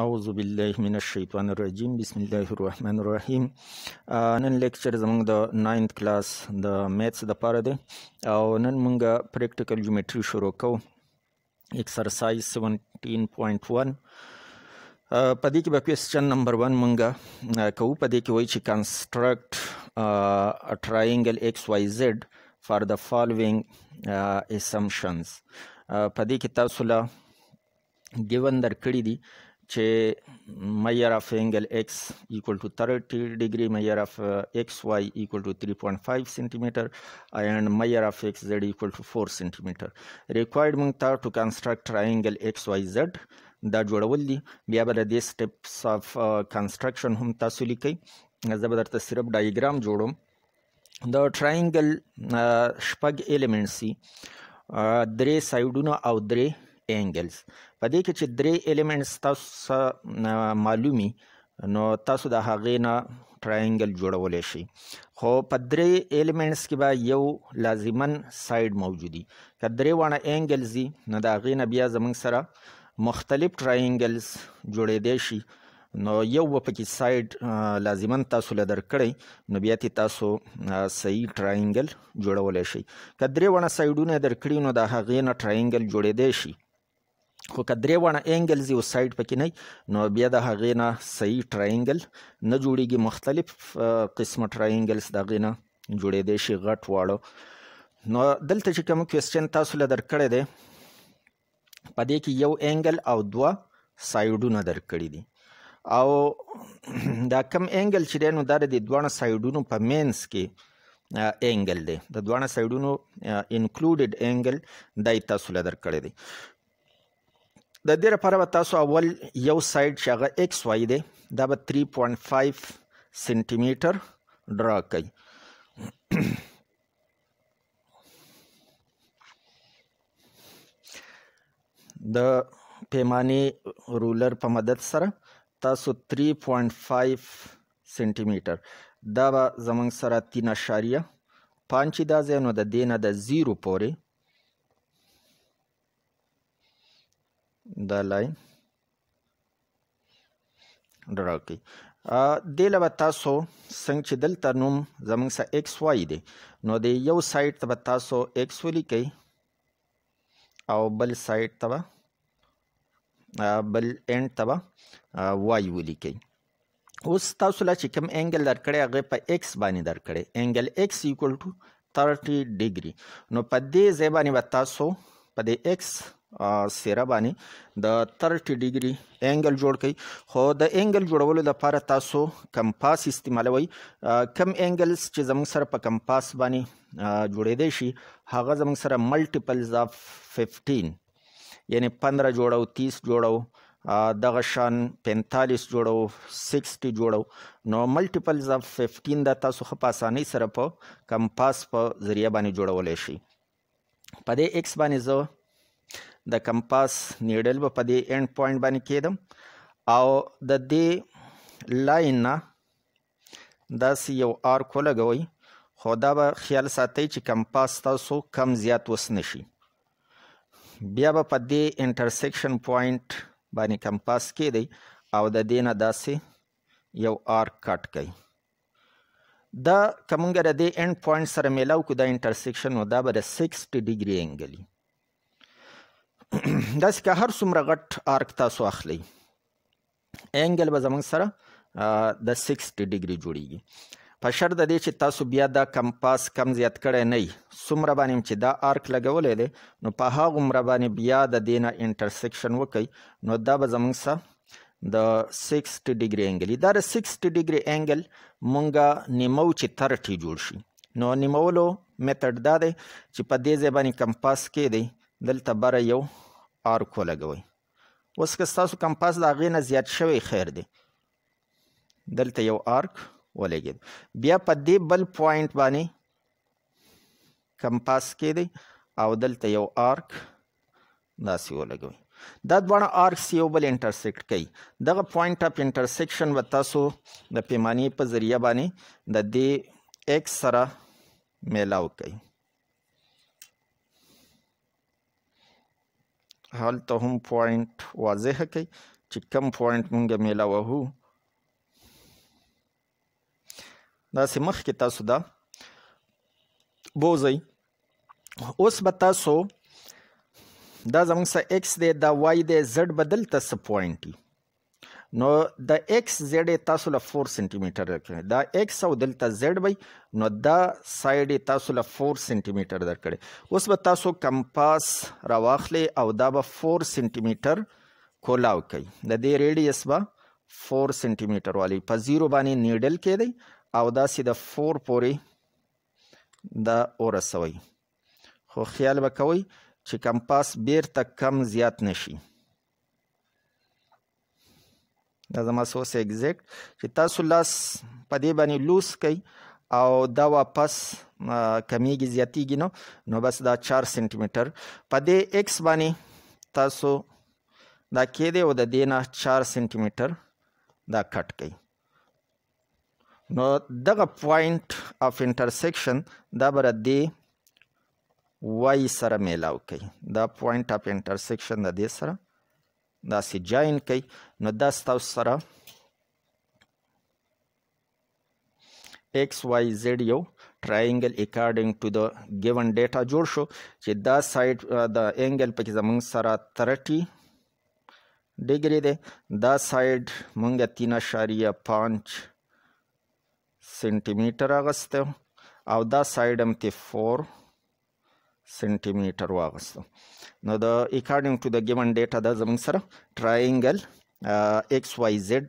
اعوذ بالله من الشیطان الرجیم بسم الله الرحمن الرحیم نن لیکچر زموږ د 9th کلاس د میتس د پاره دی او نن موږ پریکټیکل جیومټري شروع کوو ایکسرسایز 17.1 په دې کې به کوېسچن نمبر 1 مونږ کوو په دې کې وایي چې کنسټرکټ ا ټرایانګل ایکس وای زد فار د فالوینګ اسمپشنز په دې کې تاسو له ګیون در کړی دی چې میر اف انګل ایکس ایکول ټو 30 ډیګری میر اف ایکس وای ایکول ټو 3.5 سانتی میټر اینڈ میر اف ایکس زیډ ایکول ټو 4 سانتی میټر ریکوایرډ مونږ ته ټو کنسټرکټ ټرایانګل ایکس وای زیډ دا جوړول دي بیا به د دې سټیپس اف کنسټرکشن هم تاسو لیکئ زه به درته صرف ډایګرام جوړوم د ټراینګل شپږ الیمنټس دي درې سایډونه او درې انګلز په دې کې چې درې الیمنټس تاسو معلومي نو تاسو د هغې نه ټراینګل جوړولی شي خو په درې الیمنټس کې به یو لازما سایډ موجودي که درې واړه انګلز دي نو د هغې نه بیا زموږ سره مختلف ټراینګلز جوړېدی شي نو یو به پکې سایډ لازما تاسو له درکړی نو بیا تی تاسو صحیح ټراینګل جوړولی شئ که درې وړه سایډونه درکړي نو د هغې نه ټراینګل جوړېدی شي خو که درې وړه انګلز یو سایډ پکې نه نو بیا د هغې نه صحیح ټراینګل نه جوړیږي مختلف قسمه ټراینګلز د هغې نه جوړېدی شي غټ واړه نو دلته چې کوم کوېسچن تاسو له درکړی دی په دې کې یو انګل او دوه سایډونه درکړي دي او دا کم انګل چې دی نو دا د دې دواړه سایډونو په مینس کې انګل دی د دواړه سایډونو انکلوډډ انګل دای تاسو له درکړی دی د دې لپاره به تاسو اول یو سایډ چې هغه ایکس وای دی دا به 3.5 سانتي متر ډرا کوي د پیمانې رولر په مدد سره تاسو 3.5 سانتي متر دا به زمونږ سره 3.5 دا ځای نو د دې نه د زیرو پورې دا لاین ډرا کوي دې له تاسو څنګه چې دلته نوم زمونږ سره ایکس وای دی نو د یو سایت ته تاسو ایکس ولیکئ او بل سایت ته بل اینډ ته وای ولیکئ اوس تاسو لا چې کوم انګل درکړی هغه په ایکس باندې درکړی انګل ایکس ایکول ټو 30 ډیګري نو په دې ځای باندې به تاسو په دې ایکس سیره باندې د 30 ډیګري انګل جوړ کړئ خو د انګل جوړولو لپاره تاسو کمپاس استعمالوي کم انګلز چې زموږ سره په کمپاس باندې جوړېدای شي هغه زموږ سره ملټیپلز اف 15 یعنی 15 جوړه او 30 جوړه او دغه شان 45 جوړه او 60 جوړه نو ملټیپلز اف 15 دا تاسو خو په اسانۍ سره په کمپاس په ذریعہ باندې جوړولای شي په دې ایکس باندې زه د کمپاس نیډل به په دې اینډ پوینټ باندې کېدم او د دې لاین نه داسې یو آرک ولګوئ خو دا به خیال ساتئ چې کمپاس تاسو کم زیات وس نشي بیا به په دې انټرسیکشن پوینټ باندې کمپاس کې دی او د دې نه داسې یو آرک کټ کړئ دا کومګ د دې اند پوینټ سره میلاو کو دا انټرسیکشن نو دا به د 60 ډیګري انګل دا څنګه هر څومره غټ آرک تاسو اخلي انګل به زموږ سره د 60 ډیګري جوړیږي په شرط د دې چې تاسو بیا دا کمپاس کم زیات کړی نه څومره باندې چې دا آرک لګولې دی نو په هغه عمر باندې بیا د دینه انټرسیکشن وکي نو دا به زموږ سره د 60 ډیګري انګل دا د 60 ډیګري انګل مونږه نیمو چې 30 جوړ شي نو نیمولو میتود دا دی چې په دې ځای باندې کمپاس کې دی دلته بره یو آرک ولګوي اوس که ستاسو کمپاس د هغې نه زیات شوی خیر دی دلته یو آرک ولګېد بیا په دې بل پوینټ باندې کمپاس کې دی او دلته یو آرک داسې ولګوي دا دواړه آرکس یو بل انټرسیکټ کوي دغه پوینټ اف انټرسیکشن به تاسو د پیمانې په ذریعه باندې د دې ایکس سره میلاو کوي هلته هم پوینټ واضح کړئ چې کم پوینټ مونږ میلاوهو داسې مخکې تاسو دا بوځئ اوس به تاسو دا زموږ سره ایکس دی دا وای دی زډ به دلته څه پوینټ وي نو د ایکس زیډ تاسو له 4 سانتي متر درکړي دا ایکس او دلته زیډ وي نو دا سایډ تاسو له 4 سانتي متر درکړي اوس به تاسو کمپاس راواخلي او دا به 4 سانتي متر کولاو کوي د دې ریډیس به 4 سانتي متر والی په زیرو باندې نیډل کې دی او دا سي د 4 پورې دا اورسوي خو خیال وکوي چې کمپاس بیرته کم زیات نشي دا زما سوس ایگزیکټ چې تاسو لاس په دې باندې لوس کوي او دا واپس کمیږي زیاتیږي نو نو بس دا 4 سانتي متر په دې ایکس باندې تاسو دا کې دی او د دې نه 4 سانتي متر دا کټ کوي نو دغه پوینټ اف انټرسیکشن دا بر دی وای سره میلاو کوي دا پوینټ اف انټرسیکشن د دې سره دا سی جاین کوي نو دا ستاسو سره ایکس وای زد یو ټراینګل اکارډینګ ټو د ګیون ډیټا جوړ شو چې دا سایډ د انګل پکې زمونږ سره 30 ډیګری دی دا سایډ مونږ 3.5 سانتي متر اغسته او دا سایډ هم ته 4 سانتي متر واغسته نو د اکارډینګ ټو د ګیون ډیټا دا زمونږ سره ټراینګل ایکس وای زد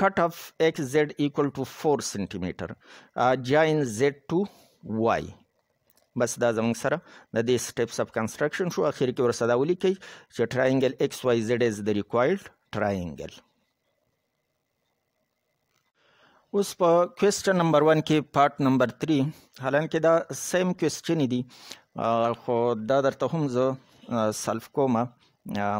کټ اف ایکس زیډ ایکول ټو 4 سانتي متر جاین زیډ ټو وای بس دا زموږ سره د دې سټیپس اف کنسترکشن شو اخر کې ورسره دا ولیکئ چې ټراینګل ایکس وای زیډ از د ریکوایرډ ټراینګل اوس په کوېسچن نمبر 1 کې پارت نمبر 3 حالانکه دا سیم کوېسچن دي خو دا درته هم زه سلف کومه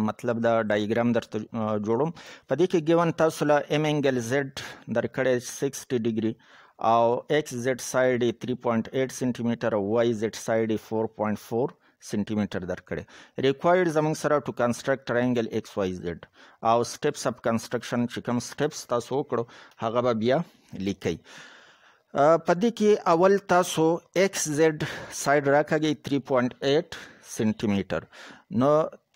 مطلب دا ډایګرام درته جوړوم په دې کې ګیون تاسو له ایم انګل زد درکړی 60 ډیګري او ایکس زد ساید 3.8 سانتي متر او وای زد ساید 4.4 سانتي متر درکړی ریکوایرډ زموږ سره ټو کنسټرکټ ټرینګل ایکس وای زد او سټیپس اپ کنسټرکشن چې کوم سټیپس تاسو وکړو هغه به بیا لیکئ په دې کې اول تاسو ایکس زد ساید راکاږئ 3.8 سانتي متر نو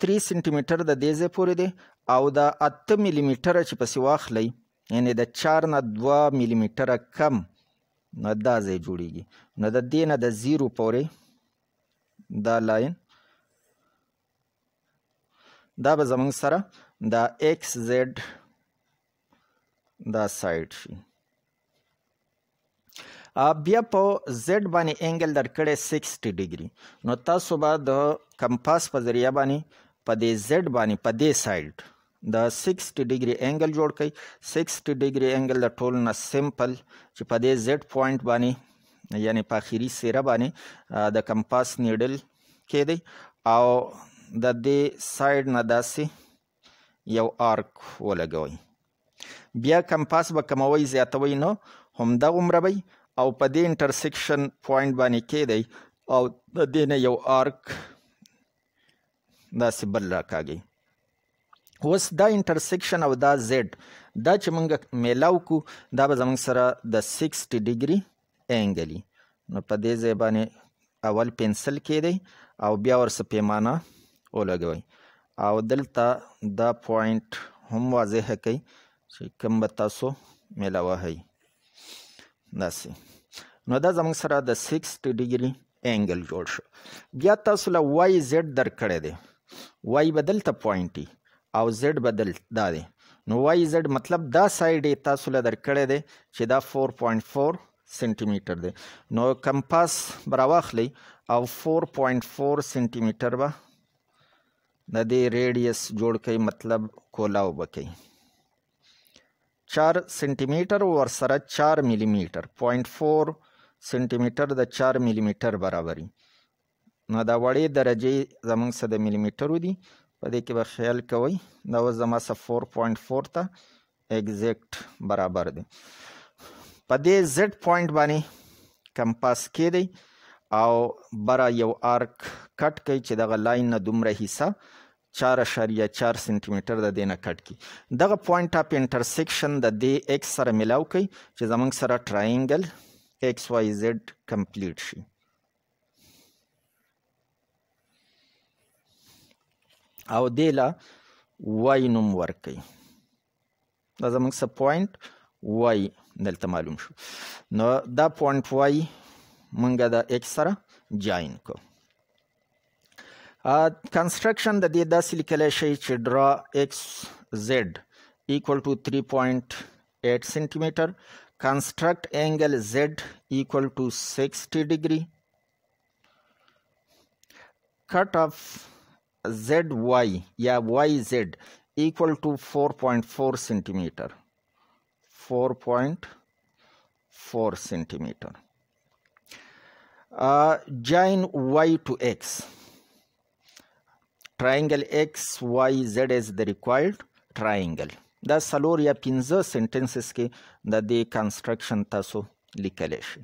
3 سانتي متر د دې ځای پورې دی او د 8 ملي متر چې پسې واخلئ یعنی د 4 نه 2 ملي متر کم نو دا ځای جوړیږي نو د دې نه د زیرو پورې دا لاین دا به زمونږ سره د ایکس زد دا سایډ شي بیا په زد باندې انګل درکړی 60 ډیګري نو تاسو به د کمپاس په ذریعہ باندې په دې زد باندې په دې سایډ د 60 ډیګري انګل جوړ کړئ 60 ډیګري انګل د ټول نه سمپل چې په دې زد پوینټ باندې یعنی په اخیری سیره باندې د کمپاس نیډل کېدی او د دې سایډ نه داسې یو آرک ولګوئ. بیا کمپاس به کموئ زیاتوئ نو همدغومره به او په دې انټرسیکشن پوینټ باندې کېدئ او د دې نه یو آرک داسې بل راکاږئ. اوس دا انټرسیکشن او دا زیډ دا چې موږ میلاو کو دا به زموږ سره د 60 ډیګري انګلی نو په دې ځای باندې اول پنسل کېدی او بیا ورسه پیمانه ولګوئ او دلته دا پوینټ هم واضح کړئ چې کوم به تاسو میله وهئ داسې نو دا زموږ سره د سکسټي ډیګري انګل جوړ شو بیا تاسو له وای زد درکړی دی وای به دلته پوینټي او زد به دل دا دی نو وای زد مطلب دا سایډ تاسو له درکړی دی چې دا 4.4 سانتي متر دی نو کمپاس براواخلی او 4.4 سانتي متر به د دې ریډیس جوړ کړئ مطلب کولاو بکئ 4 سانتي متر ور سره 4 ملي متر 0.4 سانتي متر د 4 ملي متر برابري نو دا وړې درجه زمونږ سره د ملي مترو دي په دې کې به خیال کوئ دا اوس زما سره 4.4 ته ایگزیکټ برابر دی په دې زد پوینټ باندې کمپاس کې دی او برا یو آرک کټ کوي چې دغه لاین نه دومره حصہ چار اشاریه چار سنتی میټر د دې نه کټ کی دغه پوینټ اپ انټرسیکشن د دې ایکس سره ملاو کوي چې زمونږ سره ټراینګل ایکس وای زد کمپلیټ شي او دې لا وای نوم ورکي دا زموږ څه پوینټ وای دلته معلوم شو نو دا پوینټ وای موږ د ایکس سره جاین کو کنسټرکشن د دې داسې لیکلی شي چې ډرا ایکس زیډ equal to 3.8 centimeter construct angle z equal to 60 degree cut off زد وای یا وای زد ایکول ټو 4.4 سانتي متر 4.4 سانتي متر جاین وای ټو ایکس ټراینګل ایکس وای زد از د ریکوایرډ ټراینګل دا سلور یا پنځه سنټنسز کې د دې کنسټرکشن تاسو لیکلی شئ